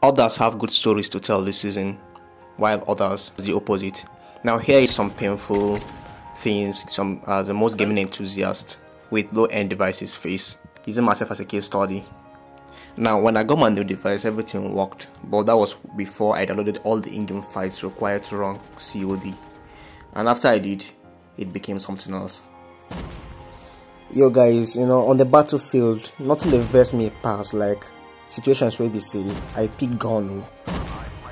Others have good stories to tell this season, while others the opposite. Now here is some painful things some uh, the most gaming enthusiast with low-end devices face, using myself as a case study. Now when I got my new device everything worked, but that was before I downloaded all the in-game files required to run COD. And after I did, it became something else. Yo guys, you know, on the battlefield, nothing verse me pass like situations where we say I pick gun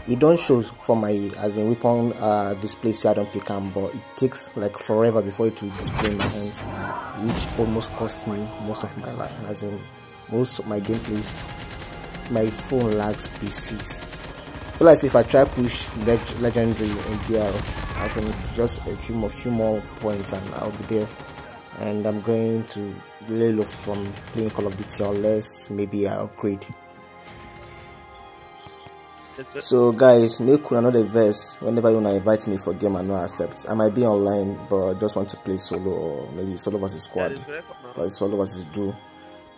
it don't show for my as in weapon uh, display say I don't pick them but it takes like forever before it will display in my hands which almost cost me most of my life. As in most of my gameplays my phone lags PCs but like if I try push leg legendary in BR I can just a few more few more points and I'll be there. And I'm going to lay low from playing Call of Duty unless maybe I upgrade so guys make una know the verse whenever you wanna invite me for game and no accept. I might be online but just want to play solo or maybe solo versus squad. Or solo versus duo.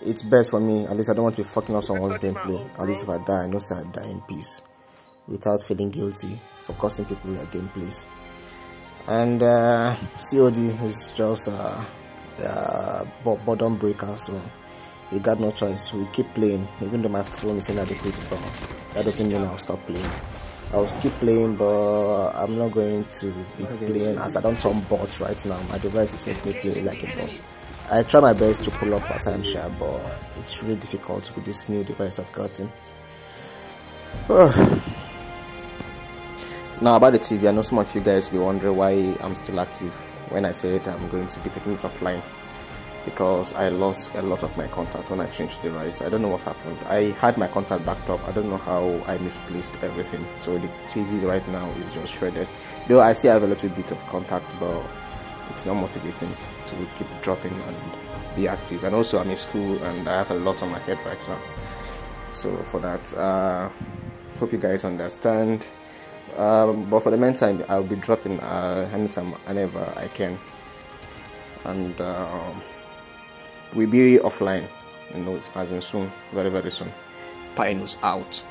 It's best for me at least i don't want to be fucking up someone's gameplay. at least if i die i know say i die in peace without feeling guilty for costing people their gameplays. And uh, cod is just uh, uh bottom breaker so we got no choice. We keep playing even though my phone is inadequate but that doesn't mean I'll stop playing. I'll keep playing, but I'm not going to be playing as I don't turn bot right now. My device is making me play like a bot. I try my best to pull up a time share, but it's really difficult with this new device I've gotten. now about the TV, I know some of you guys will be wondering why I'm still active when I said I'm going to be taking it offline because I lost a lot of my contact when I changed the device. I don't know what happened. I had my contact backed up. I don't know how I misplaced everything. So the TV right now is just shredded. Though I still have a little bit of contact, but it's not motivating to keep dropping and be active. And also I'm in school and I have a lot on my head right now. So for that, uh, hope you guys understand. Um, but for the meantime, I'll be dropping uh, anytime, whenever I can. And. Uh, we'll be offline, you know, as in soon, very, very soon. Pinus out.